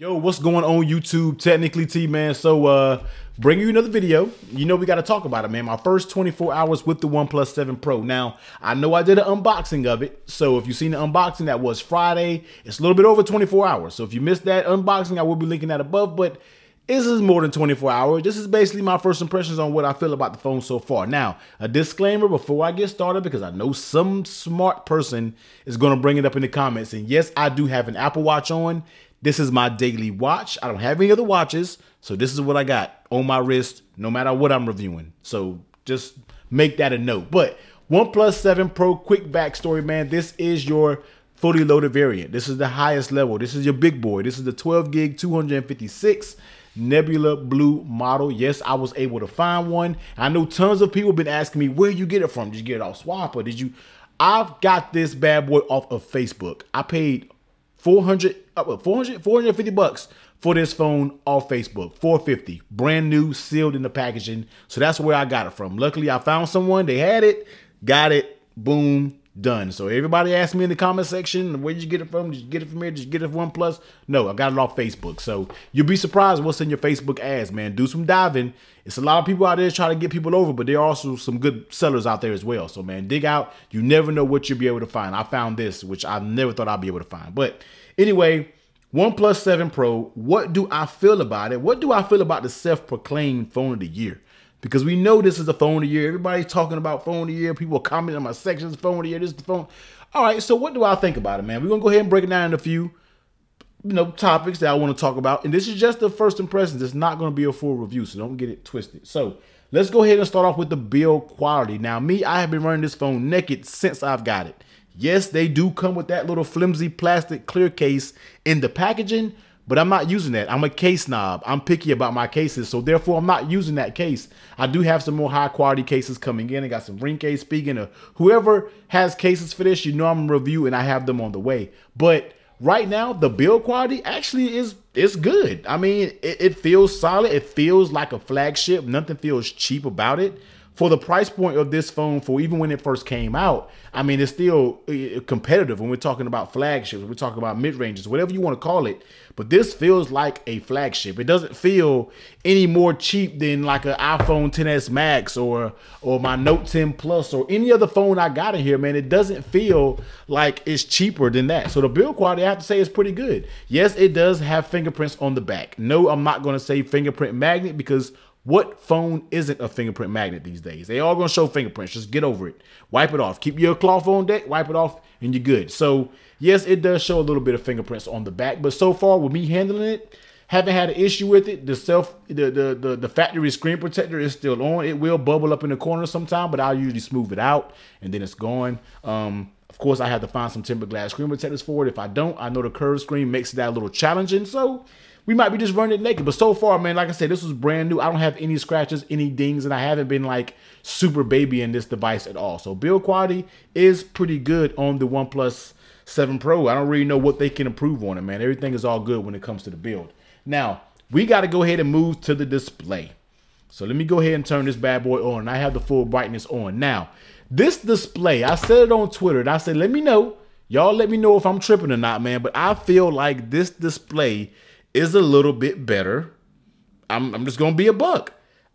Yo, what's going on YouTube? Technically Tee man. So uh bring you another video. You know we got to talk about it, man. My first 24 hours with the OnePlus 7 Pro. Now, I know I did an unboxing of it. So if you've seen the unboxing, that was Friday. It's a little bit over 24 hours. So if you missed that unboxing, I will be linking that above, but this is more than 24 hours. This is basically my first impressions on what I feel about the phone so far. Now, a disclaimer before I get started, because I know some smart person is going to bring it up in the comments. And yes, I do have an Apple Watch on. This is my daily watch. I don't have any other watches. So this is what I got on my wrist, no matter what I'm reviewing. So just make that a note. But OnePlus 7 Pro quick backstory, man. This is your fully loaded variant. This is the highest level. This is your big boy. This is the 12 gig 256 Nebula Blue model. Yes, I was able to find one. I know tons of people been asking me where you get it from. Did you get it off Swappa or did you? I've got this bad boy off of Facebook. I paid 400, uh, 400, 450 bucks for this phone off Facebook. 450, brand new, sealed in the packaging. So that's where I got it from. Luckily, I found someone. They had it, got it, boom, done. So everybody asked me in the comment section, where did you get it from? Did you get it from here? Did you get it from OnePlus? No, I got it off Facebook. So you'll be surprised what's in your Facebook ads, man. Do some diving. It's a lot of people out there trying to get people over, but there are also some good sellers out there as well. So man, dig out. You never know what you'll be able to find. I found this, which I never thought I'd be able to find. But anyway, OnePlus 7 Pro, what do I feel about it? What do I feel about the self-proclaimed phone of the year? because we know this is the phone of the year. Everybody's talking about phone of the year. People are commenting on my sections, phone of the year. This is the phone. All right, so what do I think about it, man? We're gonna go ahead and break it down in a few, you know, topics that I want to talk about. And this is just the first impressions. It's not gonna be a full review, so don't get it twisted. So let's go ahead and start off with the build quality. Now, me, I have been running this phone naked since I've got it. Yes, they do come with that little flimsy plastic clear case in the packaging, but I'm not using that. I'm a case snob. I'm picky about my cases. So therefore, I'm not using that case. I do have some more high quality cases coming in. I got some ring case. Speaking of whoever has cases for this, you know I'm review and I have them on the way. But right now, the build quality actually is is good. I mean, it, it feels solid. It feels like a flagship. Nothing feels cheap about it for the price point of this phone for even when it first came out i mean it's still uh, competitive when we're talking about flagships we're talking about mid-ranges whatever you want to call it. But this feels like a flagship. It doesn't feel any more cheap than like an iphone 10s max or or my note 10 plus or any other phone i got in here man. It doesn't feel like it's cheaper than that. So the build quality i have to say is pretty good. Yes it does have fingerprints on the back. No i'm not going to say fingerprint magnet because what phone isn't a fingerprint magnet these days? They all gonna show fingerprints. Just get over it. Wipe it off. Keep your cloth on deck, wipe it off, and you're good. So yes, it does show a little bit of fingerprints on the back, but so far with me handling it, haven't had an issue with it. The self the the the, the factory screen protector is still on. It will bubble up in the corner sometime, but I'll usually smooth it out and then it's gone. Um of course, I have to find some tempered glass screen protectors for it. If I don't, I know the curved screen makes that a little challenging. So we might be just running it naked. But so far, man, like I said, this was brand new. I don't have any scratches, any dings, and I haven't been like super baby in this device at all. So build quality is pretty good on the OnePlus 7 Pro. I don't really know what they can improve on it, man. Everything is all good when it comes to the build. Now, we got to go ahead and move to the display. So let me go ahead and turn this bad boy on. I have the full brightness on. Now, this display, I said it on Twitter, and I said, let me know. Y'all let me know if I'm tripping or not, man. But I feel like this display is a little bit better. I'm, I'm just gonna be a buck.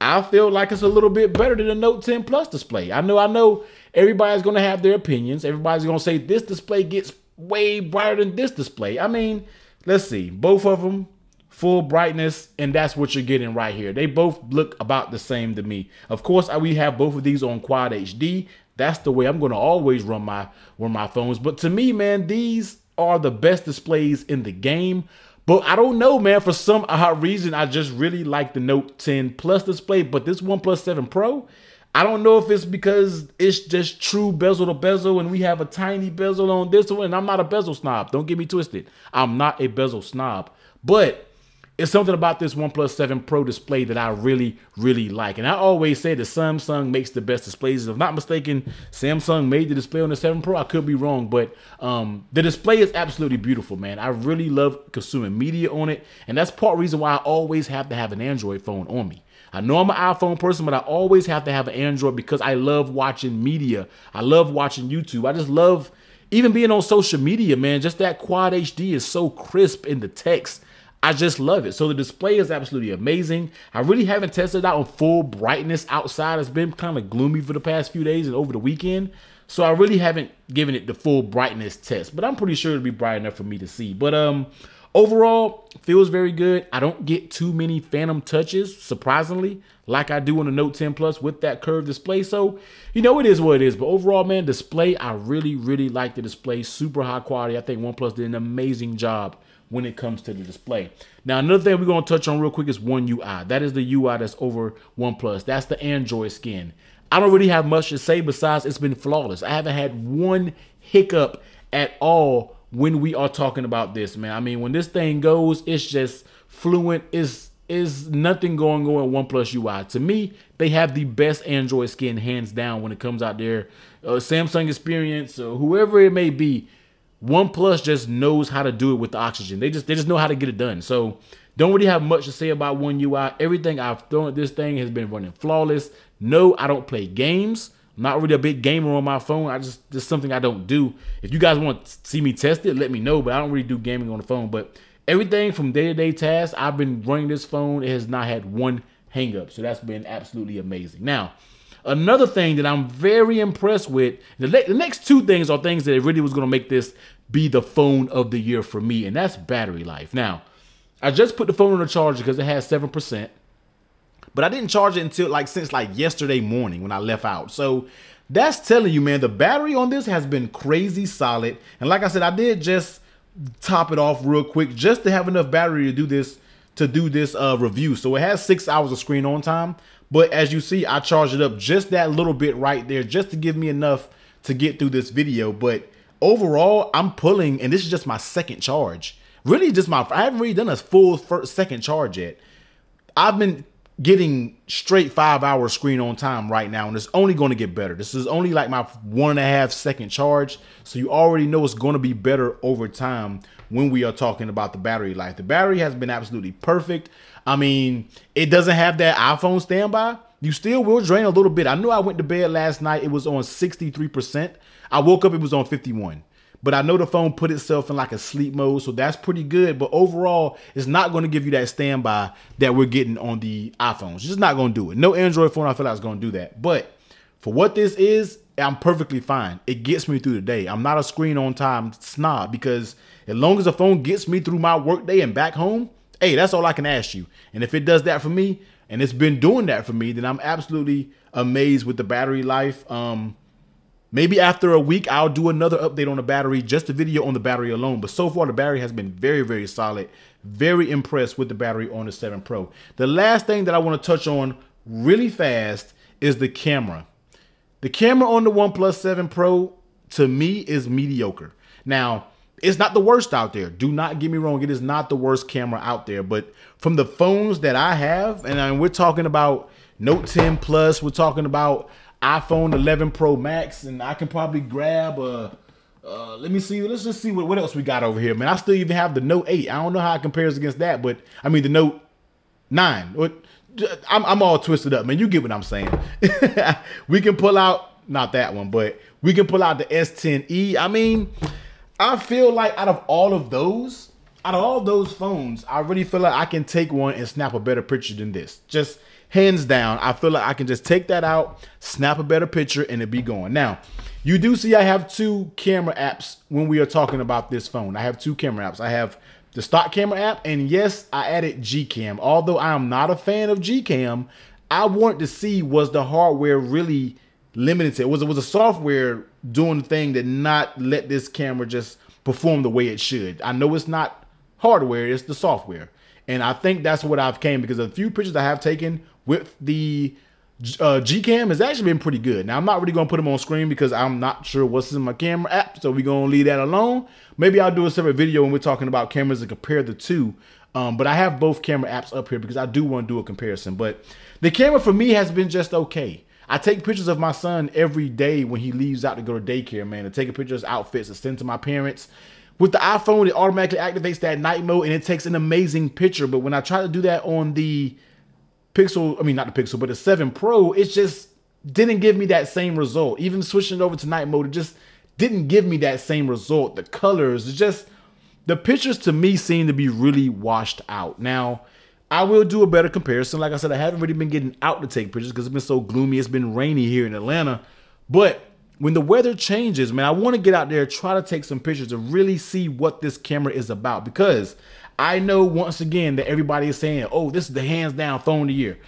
I feel like it's a little bit better than the Note 10 Plus display. I know, I know everybody's gonna have their opinions. Everybody's gonna say this display gets way brighter than this display. I mean, let's see, both of them full brightness, and that's what you're getting right here. They both look about the same to me. Of course, we have both of these on Quad HD. That's the way I'm gonna always run my run my phones. But to me, man, these are the best displays in the game. But I don't know, man. For some odd reason, I just really like the Note 10 Plus display. But this OnePlus 7 Pro, I don't know if it's because it's just true bezel to bezel and we have a tiny bezel on this one. And I'm not a bezel snob. Don't get me twisted. I'm not a bezel snob. But it's something about this OnePlus 7 Pro display that I really, really like. And I always say that Samsung makes the best displays. If I'm not mistaken, Samsung made the display on the 7 Pro. I could be wrong, but um, the display is absolutely beautiful, man. I really love consuming media on it. And that's part reason why I always have to have an Android phone on me. I know I'm an iPhone person, but I always have to have an Android because I love watching media. I love watching YouTube. I just love even being on social media, man. Just that Quad HD is so crisp in the text I just love it. So the display is absolutely amazing. I really haven't tested out on full brightness outside. It's been kind of gloomy for the past few days and over the weekend. So I really haven't given it the full brightness test, but I'm pretty sure it'll be bright enough for me to see. But um overall, feels very good. I don't get too many phantom touches, surprisingly, like I do on the Note 10 Plus with that curved display. So, you know, it is what it is. But overall, man, display, I really, really like the display. Super high quality. I think OnePlus did an amazing job when it comes to the display. Now, another thing we're going to touch on real quick is One UI. That is the UI that's over OnePlus. That's the Android skin. I don't really have much to say besides it's been flawless. I haven't had one hiccup at all when we are talking about this, man. I mean, when this thing goes, it's just fluent. Is is nothing going on OnePlus UI. To me, they have the best Android skin hands down when it comes out there. Uh, Samsung Experience or whoever it may be, OnePlus just knows how to do it with the oxygen. They just they just know how to get it done. So don't really have much to say about One UI. Everything I've thrown at this thing has been running flawless. No, I don't play games. I'm not really a big gamer on my phone. I just just something I don't do. If you guys want to see me test it, let me know. But I don't really do gaming on the phone. But everything from day-to-day tasks, I've been running this phone. It has not had one hang up. So that's been absolutely amazing. Now, another thing that I'm very impressed with, the, the next two things are things that really was going to make this be the phone of the year for me, and that's battery life. Now, I just put the phone on the charger because it has 7%, but I didn't charge it until like since like yesterday morning when I left out. So that's telling you, man, the battery on this has been crazy solid. And like I said, I did just top it off real quick just to have enough battery to do this to do this uh, review. So it has six hours of screen on time. But as you see, I charged it up just that little bit right there just to give me enough to get through this video. But overall, I'm pulling, and this is just my second charge. Really, just my, I haven't really done a full first, second charge yet. I've been getting straight five hour screen on time right now, and it's only going to get better. This is only like my one and a half second charge, so you already know it's going to be better over time when we are talking about the battery life. The battery has been absolutely perfect. I mean, it doesn't have that iPhone standby. You still will drain a little bit. I know I went to bed last night, it was on 63%. I woke up, it was on 51 but I know the phone put itself in like a sleep mode, so that's pretty good. But overall, it's not going to give you that standby that we're getting on the iPhones. It's just not going to do it. No Android phone I feel like is going to do that. But for what this is, I'm perfectly fine. It gets me through the day. I'm not a screen on time snob because as long as the phone gets me through my workday and back home, hey, that's all I can ask you. And if it does that for me, and it's been doing that for me, then I'm absolutely amazed with the battery life. Um, Maybe after a week, I'll do another update on the battery, just a video on the battery alone. But so far, the battery has been very, very solid. Very impressed with the battery on the 7 Pro. The last thing that I want to touch on really fast is the camera. The camera on the OnePlus 7 Pro, to me, is mediocre. Now, it's not the worst out there. Do not get me wrong. It is not the worst camera out there. But from the phones that I have, and we're talking about Note 10 Plus, we're talking about iPhone 11 Pro Max, and I can probably grab a. Uh, let me see. Let's just see what, what else we got over here, man. I still even have the Note 8. I don't know how it compares against that, but I mean the Note 9. What? I'm, I'm all twisted up, man. You get what I'm saying. we can pull out not that one, but we can pull out the S10e. I mean, I feel like out of all of those, out of all those phones, I really feel like I can take one and snap a better picture than this. Just hands down. I feel like I can just take that out, snap a better picture, and it be going. Now, you do see I have two camera apps when we are talking about this phone. I have two camera apps. I have the stock camera app, and yes, I added Gcam. Although I am not a fan of Gcam, I wanted to see was the hardware really limited. It was it was a software doing the thing that not let this camera just perform the way it should. I know it's not hardware, it's the software. And I think that's what I've came because a few pictures I have taken with the uh, Gcam has actually been pretty good. Now I'm not really gonna put them on screen because I'm not sure what's in my camera app, so we're gonna leave that alone. Maybe I'll do a separate video when we're talking about cameras and compare the two. Um, but I have both camera apps up here because I do want to do a comparison. But the camera for me has been just okay. I take pictures of my son every day when he leaves out to go to daycare, man. To take a picture of his outfits and send to my parents. With the iPhone, it automatically activates that night mode and it takes an amazing picture. But when I try to do that on the Pixel, I mean, not the Pixel, but the 7 Pro, it just didn't give me that same result. Even switching it over to night mode, it just didn't give me that same result. The colors, just, the pictures to me seem to be really washed out. Now, I will do a better comparison. Like I said, I haven't really been getting out to take pictures because it's been so gloomy. It's been rainy here in Atlanta. But when the weather changes, man, I want to get out there, try to take some pictures to really see what this camera is about because I know once again that everybody is saying, oh, this is the hands down phone of the year.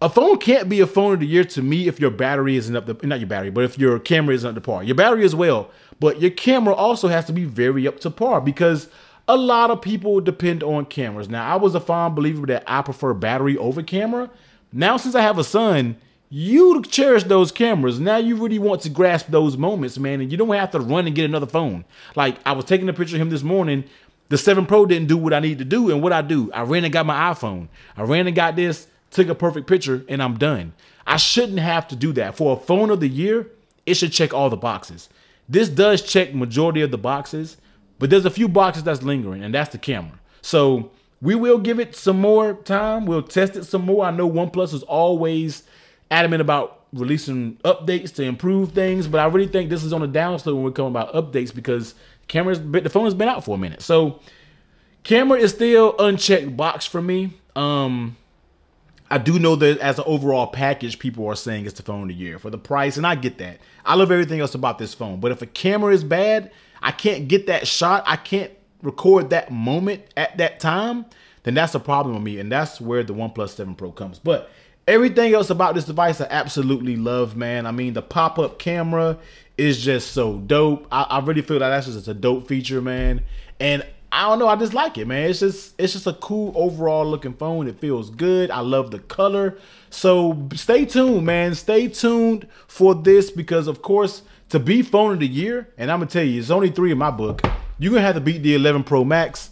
A phone can't be a phone of the year to me if your battery isn't up to, not your battery, but if your camera isn't up to par. Your battery as well, but your camera also has to be very up to par because a lot of people depend on cameras. Now, I was a fond believer that I prefer battery over camera. Now, since I have a son, you cherish those cameras. Now you really want to grasp those moments, man, and you don't have to run and get another phone. Like I was taking a picture of him this morning. The 7 Pro didn't do what I need to do, and what I do, I ran and got my iPhone. I ran and got this, took a perfect picture, and I'm done. I shouldn't have to do that. For a phone of the year, it should check all the boxes. This does check majority of the boxes, but there's a few boxes that's lingering, and that's the camera. So we will give it some more time. We'll test it some more. I know OnePlus is always adamant about releasing updates to improve things, but I really think this is on the downslope when we're talking about updates because cameras, the phone has been out for a minute. So camera is still unchecked box for me. Um, I do know that as an overall package, people are saying it's the phone of the year for the price, and I get that. I love everything else about this phone, but if a camera is bad, I can't get that shot. I can't record that moment at that time. Then that's a problem with me, and that's where the OnePlus 7 Pro comes. But everything else about this device, I absolutely love, man. I mean, the pop-up camera is just so dope. I, I really feel that that's just a dope feature, man. And I don't know, I just like it, man. It's just it's just a cool overall looking phone. It feels good. I love the color. So stay tuned, man. Stay tuned for this because of course to be phone of the year, and I'm gonna tell you, it's only three in my book. You're gonna have to beat the 11 Pro Max,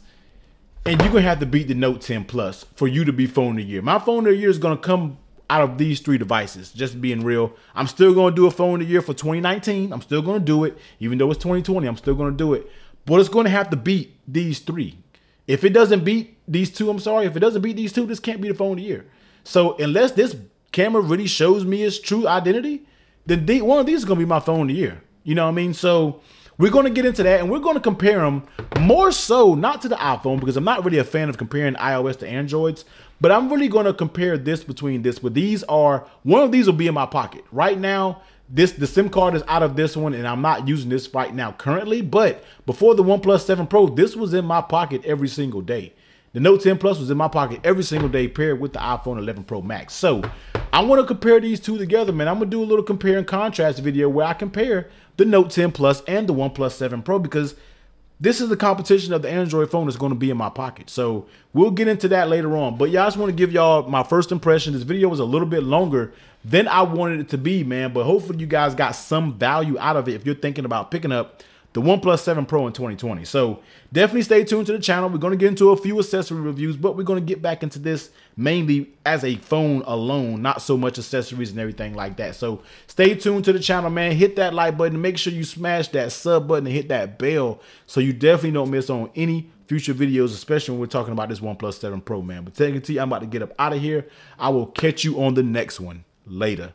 and you're gonna have to beat the Note 10 Plus for you to be phone of the year. My phone of the year is gonna come out of these three devices. Just being real, I'm still gonna do a phone of the year for 2019. I'm still gonna do it, even though it's 2020. I'm still gonna do it, but it's gonna have to beat these three. If it doesn't beat these two, I'm sorry. If it doesn't beat these two, this can't be the phone of the year. So unless this camera really shows me its true identity, then they, one of these is gonna be my phone of the year. You know what I mean? So we're gonna get into that and we're gonna compare them more so not to the iPhone because I'm not really a fan of comparing iOS to Androids, but I'm really gonna compare this between this. But these are one of these will be in my pocket right now. This the SIM card is out of this one and I'm not using this right now currently. But before the OnePlus 7 Pro, this was in my pocket every single day. The Note 10 Plus was in my pocket every single day paired with the iPhone 11 Pro Max. So I want to compare these two together, man. I'm going to do a little compare and contrast video where I compare the Note 10 Plus and the OnePlus 7 Pro because this is the competition of the Android phone that's going to be in my pocket. So we'll get into that later on. But I just want to give y'all my first impression. This video was a little bit longer than I wanted it to be, man. But hopefully you guys got some value out of it if you're thinking about picking up the OnePlus 7 Pro in 2020. So definitely stay tuned to the channel. We're going to get into a few accessory reviews, but we're going to get back into this mainly as a phone alone, not so much accessories and everything like that. So stay tuned to the channel, man. Hit that like button. Make sure you smash that sub button and hit that bell so you definitely don't miss on any future videos, especially when we're talking about this OnePlus 7 Pro, man. But take it taking I'm about to get up out of here. I will catch you on the next one. Later.